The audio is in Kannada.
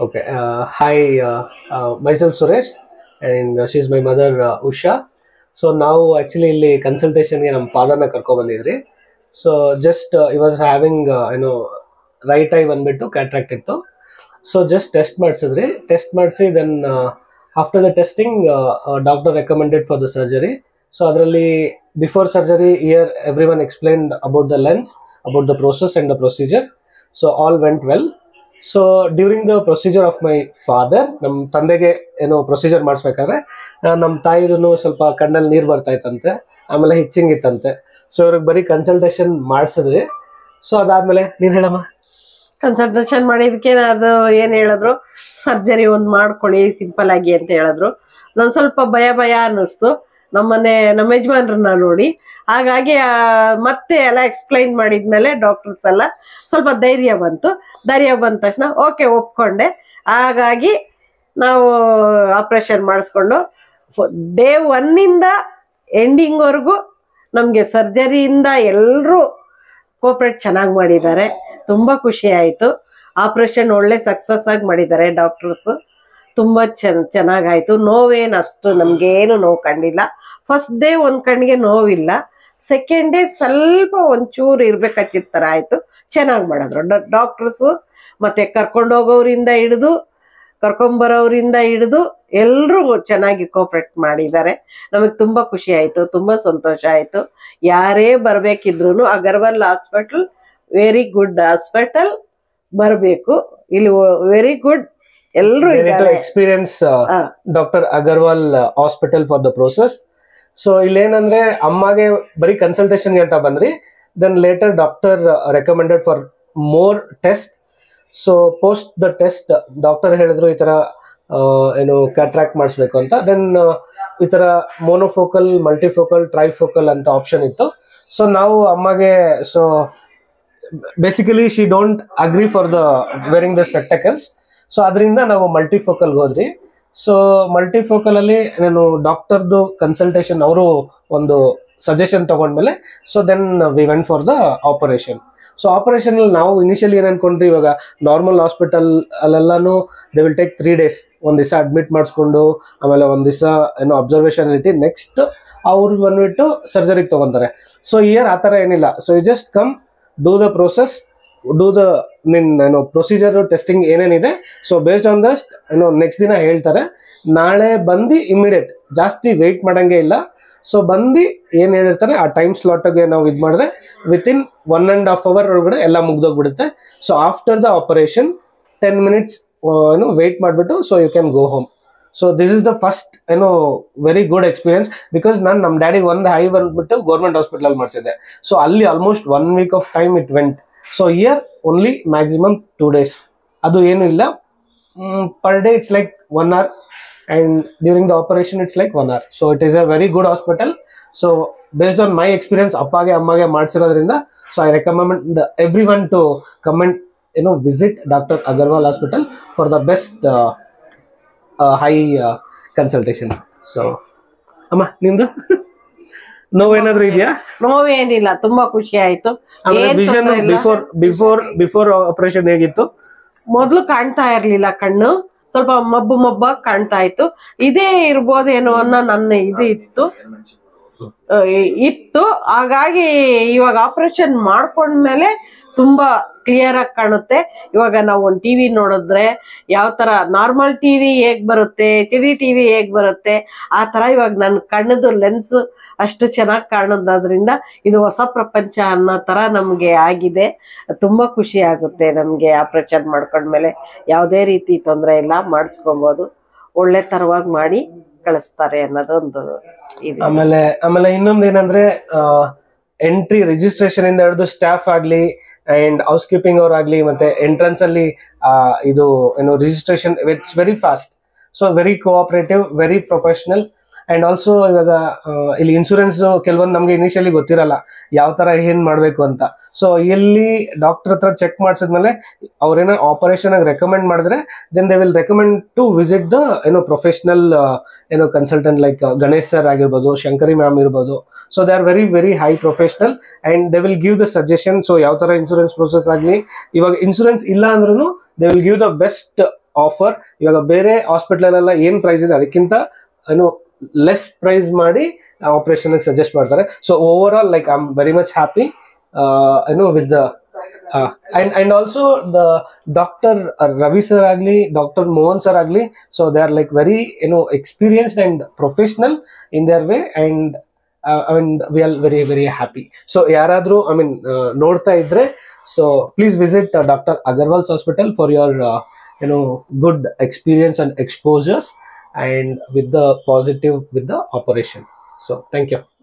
Okay. Uh, hi, uh, uh, my mother uh, Usha. So ನಾವು ಆ್ಯಕ್ಚುಲಿ ಇಲ್ಲಿ ಕನ್ಸಲ್ಟೇಷನ್ಗೆ ನಮ್ಮ ಫಾದರ್ನ ಕರ್ಕೊಬಂದಿದ್ರಿ so just I was having ಏನೋ ರೈಟ್ ಐ ಬಂದ್ಬಿಟ್ಟು ಕ್ಯಾಟ್ರಾಕ್ಟ್ ಇತ್ತು. ಸೊ ಜಸ್ಟ್ ಟೆಸ್ಟ್ ಮಾಡಿಸಿದ್ರಿ. ಟೆಸ್ಟ್ ಮಾಡಿಸಿ then after the testing doctor recommended for the surgery so ಅದರಲ್ಲಿ before surgery here everyone explained about the lens about the process and the procedure so all went well so during the procedure of my father ನಮ್ಮ ತಂದೆಗೆ ಏನೋ ಪ್ರೊಸೀಜರ್ ಮಾಡಿಸ್ಬೇಕಾದ್ರೆ ನಮ್ಮ ತಾಯಿದೂ ಸ್ವಲ್ಪ ಕಣ್ಣಲ್ಲಿ ನೀರು ಬರ್ತಾ ಇತ್ತಂತೆ ಆಮೇಲೆ ಹಿಚ್ಚಿಂಗ್ ಇತ್ತಂತೆ ಸೊ ಇವ್ರಿಗೆ ಬರೀ ಕನ್ಸಲ್ಟೇಷನ್ ಮಾಡಿಸಿದ್ರಿ ಸೊ ಅದಾದ್ಮೇಲೆ ನೀನು ಹೇಳಮ್ಮ. ಕನ್ಸಲ್ಟೇಷನ್ ಮಾಡಿದಕ್ಕೆ ಅದು ಏನು ಹೇಳಿದ್ರು ಸರ್ಜರಿ ಒಂದು ಮಾಡ್ಕೊಳ್ಳಿ ಸಿಂಪಲ್ ಆಗಿ ಅಂತ ಹೇಳಿದ್ರು. ನಾನು ಸ್ವಲ್ಪ ಭಯ ಭಯ ಅನ್ನಿಸ್ತು. ನಮ್ಮನೆ, ನಮ್ಮ ಯಜಮಾನ್ರನ್ನ ನೋಡಿ. ಹಾಗಾಗಿ ಮತ್ತೆ ಎಲ್ಲ ಎಕ್ಸ್ಪ್ಲೈನ್ ಮಾಡಿದ್ಮೇಲೆ ಡಾಕ್ಟರ್ಸ್ ಎಲ್ಲ ಸ್ವಲ್ಪ ಧೈರ್ಯ ಬಂತು. ಧೈರ್ಯ ಬಂದ ತಕ್ಷಣ ಓಕೆ ಒಪ್ಕೊಂಡೆ. ಹಾಗಾಗಿ, ನಾವು ಆಪ್ರೇಷನ್ ಮಾಡಿಸ್ಕೊಂಡು ಡೇ ಒನ್ನಿಂದ ಎಂಡಿಂಗ್ವರೆಗೂ ನಮಗೆ ಸರ್ಜರಿಯಿಂದ ಎಲ್ಲರೂ ಕೋಪ್ರೇಟ್ ಚೆನ್ನಾಗಿ ಮಾಡಿದ್ದಾರೆ. ತುಂಬ ಖುಷಿ ಆಯಿತು. ಆಪ್ರೇಷನ್ ಒಳ್ಳೆ ಸಕ್ಸಸ್ ಆಗಿ ಮಾಡಿದ್ದಾರೆ ಡಾಕ್ಟರ್ಸು ತುಂಬ ಚೆನ್ನ ಚೆನ್ನಾಗಾಯಿತು. ನೋವೇನು ಅಷ್ಟು ನಮಗೇನು ನೋವು ಕಂಡಿಲ್ಲ. ಫಸ್ಟ್ ಡೇ ಒಂದು ಕಣ್ಣಿಗೆ ನೋವಿಲ್ಲ. ಸೆಕೆಂಡ್ ಡೇ ಸ್ವಲ್ಪ ಒಂಚೂರು ಇರ್ಬೇಕಾಚಿದ ಥರ ಆಯಿತು. ಚೆನ್ನಾಗಿ ಮಾಡಿದ್ರು. ಮತ್ತೆ ಮತ್ತು ಕರ್ಕೊಂಡೋಗೋರಿಂದ ಹಿಡಿದು ಕರ್ಕೊಂಬರೋರಿಂದ ಹಿಡಿದು ಎಲ್ಲರೂ ಚೆನ್ನಾಗಿ ಕೋಪ್ರೇಟ್ ಮಾಡಿದ್ದಾರೆ. ನಮಗೆ ತುಂಬ ಖುಷಿ ಆಯಿತು. ತುಂಬ ಸಂತೋಷ ಆಯಿತು. ಯಾರೇ ಬರಬೇಕಿದ್ರು Agarwal hospital very good hospital ಬರಬೇಕು. ಇಲ್ಲಿ ವೆರಿ ಗುಡ್ ಎಲ್ಲರೂ experience doctor Agarwal hospital for the process so ಇಲ್ಲೇನಂದ್ರೆ ಅಮ್ಮಗೆ ಬರೀ ಕನ್ಸಲ್ಟೇಷನ್ಗೆ ಅಂತ ಬಂದ್ರಿ. Then later doctor recommended for more test so post the test doctor ಹೇಳಿದ್ರು ಈ ತರ ಏನು ಕ್ಯಾಟ್ರಾಕ್ಟ್ ಮಾಡಿಸ್ಬೇಕು ಅಂತ. ದೆನ್ ಈ ತರ ಮೋನೋಫೋಕಲ್ ಮಲ್ಟಿಫೋಕಲ್ ಟ್ರೈಫೋಕಲ್ ಅಂತ ಆಪ್ಷನ್ ಇತ್ತು. ಸೊ ನಾವು ಅಮ್ಮಗೆ so basically she don't agree for the wearing the spectacles so ಅದರಿಂದ ನಾವು ಮಲ್ಟಿಫೋಕಲ್ಗೆ ಹೋದ್ರಿ ಸೊ ಮಲ್ಟಿಫೋಕಲ್ ಅಲ್ಲಿ ನಾನು ಡಾಕ್ಟರ್ದು ಕನ್ಸಲ್ಟೇಷನ್ ಅವರು ಒಂದು suggestion ತಗೊಂಡ್ಮೇಲೆ so then we went for the operation so operation ಅಲ್ಲಿ ನಾವು ಇನಿಷಿಯಲಿ ಏನ್ ಅನ್ಕೊಂಡ್ರಿ ಇವಾಗ normal hospital ಅಲ್ಲೆಲ್ಲಾನು they will take three days ಒಂದು ದಿವಸ ಅಡ್ಮಿಟ್ ಮಾಡಿಸ್ಕೊಂಡು, ಆಮೇಲೆ ಒಂದು ದಿವಸ ಏನೋ ಅಬ್ಸರ್ವೇಷನ್ ಇಟ್ಟು ನೆಕ್ಸ್ಟ್ ಅವ್ರು ಬಂದ್ಬಿಟ್ಟು ಸರ್ಜರಿಗೆ ತಗೊಂತಾರೆ. ಸೊ ಇಯರ್ ಆ ಥರ ಏನಿಲ್ಲ. So you just come do the process do the ನಿನ್ ಏನು ಪ್ರೊಸೀಜರ್ ಟೆಸ್ಟಿಂಗ್ ಏನೇನಿದೆ. ಸೊ ಬೇಸ್ಡ್ ಆನ್ ದಸ್ಟ್ ಏನು ನೆಕ್ಸ್ಟ್ ದಿನ ಹೇಳ್ತಾರೆ. ನಾಳೆ ಬಂದು ಇಮಿಡಿಯೇಟ್ ಜಾಸ್ತಿ ವೆಯ್ಟ್ ಮಾಡಂಗೆ ಇಲ್ಲ. ಸೊ ಬಂದು ಏನು ಹೇಳಿರ್ತಾರೆ, ಆ ಟೈಮ್ ಸ್ಲಾಟ್ಗೆ ನಾವು ಇದು ಮಾಡಿದ್ರೆ within one and half hour ಒಳಗಡೆ ಎಲ್ಲ ಮುಗ್ದೋಗ್ಬಿಡುತ್ತೆ. So after the operation ten minutes ಏನು ವೆಯ್ಟ್ ಮಾಡಿಬಿಟ್ಟು so you can go home so this is the first ಏನೋ ವೆರಿ ಗುಡ್ ಎಕ್ಸ್ಪೀರಿಯನ್ಸ್ ಬಿಕಾಸ್ ನಾನು ನಮ್ಮ ಡ್ಯಾಡಿಗೆ ಒಂದು ಹೈ ಬಂದ್ಬಿಟ್ಟು ಗೌರ್ಮೆಂಟ್ ಹಾಸ್ಪಿಟಲ್ ಮಾಡಿಸಿದ್ದೆ. ಸೊ ಅಲ್ಲಿ almost one week of time it went so here only maximum two days ಅದು ಏನು ಇಲ್ಲ. Per day it's like one hour and during the operation it's like one hour so it is a very good hospital so based on my experience ಅಪ್ಪಾಗೆ, ಅಮ್ಮಗೆ ಮಾಡಿಸಿರೋದ್ರಿಂದ so I recommend everyone to comment ಏನೋ visit doctor Agarwal hospital for the best high consultation so ಅಮ್ಮ, ನಿಂದು? ನೋವೇನಾದ್ರೂ ಇದೆಯಾ? ನೋವೇನಿಲ್ಲ ತುಂಬಾ ಖುಷಿ ಆಯ್ತು. Vision. Before before before operation ಹೇಗಿತ್ತು? ಮೊದ್ಲು ಕಾಣ್ತಾ ಇರ್ಲಿಲ್ಲ ಕಣ್ಣು ಸ್ವಲ್ಪ ಮಬ್ಬು ಮಬ್ಬಾಗಿ ಕಾಣ್ತಾ ಇತ್ತು. ಇದೇ ಇರ್ಬೋದೇನೋ ಅನ್ನೋ ನನ್ನ ಇದು ಇತ್ತು. ಇತ್ತು. ಹಾಗಾಗಿ ಇವಾಗ ಆಪರೇಷನ್ ಮಾಡ್ಕೊಂಡ್ಮೇಲೆ ತುಂಬಾ ಕ್ಲಿಯರ್ ಆಗಿ ಕಾಣುತ್ತೆ. ಇವಾಗ ನಾವು ಒಂದು ಟಿವಿ ನೋಡಿದ್ರೆ ಯಾವ ತರ ನಾರ್ಮಲ್ ಟಿವಿ ಹೇಗ್ ಬರುತ್ತೆ ಎಚ್ ಡಿ ಟಿವಿ ಹೇಗ್ ಬರುತ್ತೆ, ಆ ತರ ಇವಾಗ ನನ್ನ ಕಣ್ಣದು ಲೆನ್ಸ್ ಅಷ್ಟು ಚೆನ್ನಾಗಿ ಕಾಣೋದ್ರಿಂದ ಇದು ಹೊಸ ಪ್ರಪಂಚ ಅನ್ನೋ ತರ ನಮಗೆ ಆಗಿದೆ. ತುಂಬಾ ಖುಷಿ ಆಗುತ್ತೆ ನಮಗೆ ಆಪರೇಷನ್ ಮಾಡ್ಕೊಂಡ್ಮೇಲೆ. ಯಾವುದೇ ರೀತಿ ತೊಂದರೆ ಇಲ್ಲ, ಮಾಡಿಸ್ಕೊಬೋದು. ಒಳ್ಳೆ ತರವಾಗಿ ಮಾಡಿ. ಕಳಿಸ್ತಾರೆ ಅನ್ನೋದೊಂದು ಇದೆ. ಆಮೇಲೆ ಆಮೇಲೆ ಇನ್ನೊಂದು ಏನಂದ್ರೆ ಎಂಟ್ರಿ ರಿಜಿಸ್ಟ್ರೇಷನ್ ಇಂದ ಹಿಡಿದು ಸ್ಟಾಫ್ ಆಗ್ಲಿ ಅಂಡ್ ಹೌಸ್ ಕೀಪಿಂಗ್ ಅವ್ರಾಗ್ಲಿ ಮತ್ತೆ ಎಂಟ್ರೆನ್ಸ್ ಅಲ್ಲಿ ಇದು ಏನು registration it's very fast so very cooperative very professional and also ಇವಾಗ ಇಲ್ಲಿ ಇನ್ಶೂರೆನ್ಸ್ ಕೆಲವೊಂದು ನಮಗೆ ಇನಿಷಿಯಲಿ ಗೊತ್ತಿರಲ್ಲ, ಯಾವ ತರ ಏನ್ ಮಾಡಬೇಕು ಅಂತ. ಸೊ ಇಲ್ಲಿ ಡಾಕ್ಟರ್ ಹತ್ರ ಚೆಕ್ ಮಾಡಿಸಿದ್ಮೇಲೆ ಅವ್ರೇನ ಆಪರೇಷನ್ ಆಗಿ ರೆಕಮೆಂಡ್ ಮಾಡಿದ್ರೆ then they will recommend to visit the ಏನೋ ಪ್ರೊಫೆಷನಲ್ ಏನೋ ಕನ್ಸಲ್ಟೆಂಟ್ ಲೈಕ್ ಗಣೇಶ್ ಸರ್ ಆಗಿರ್ಬೋದು, ಶಂಕರಿ ಮ್ಯಾಮ್ ಇರ್ಬೋದು. So they are very very high professional and they will give the suggestion so ಯಾವ ತರ ಇನ್ಶೂರೆನ್ಸ್ ಪ್ರೊಸೆಸ್ ಆಗಲಿ, ಇವಾಗ ಇನ್ಶೂರೆನ್ಸ್ ಇಲ್ಲ ಅಂದ್ರೂ they will give the best offer ಇವಾಗ ಬೇರೆ ಹಾಸ್ಪಿಟಲ್ ಏನ್ ಪ್ರೈಸ್ ಇದೆ, ಅದಕ್ಕಿಂತ, ಏನು ಲೆಸ್ ಪ್ರೈಸ್ ಮಾಡಿ ಆಪರೇಷನ್ ಸಜೆಸ್ಟ್ ಮಾಡ್ತಾರೆ. So overall like I am very much happy ಏನು with the and and also the doctor Ravi sir ಆಗಲಿ ಡಾಕ್ಟರ್ ಮೋಹನ್ ಸರ್ ಆಗಲಿ so they are like very ಏನು experienced and professional in their way and I mean we are very very happy so ಯಾರಾದರೂ ಐ ಮೀನ್ ನೋಡ್ತಾ ಇದ್ರೆ so please visit doctor Agarwals hospital for your you know, good experience and exposures. And with the positive with the operation. So thank you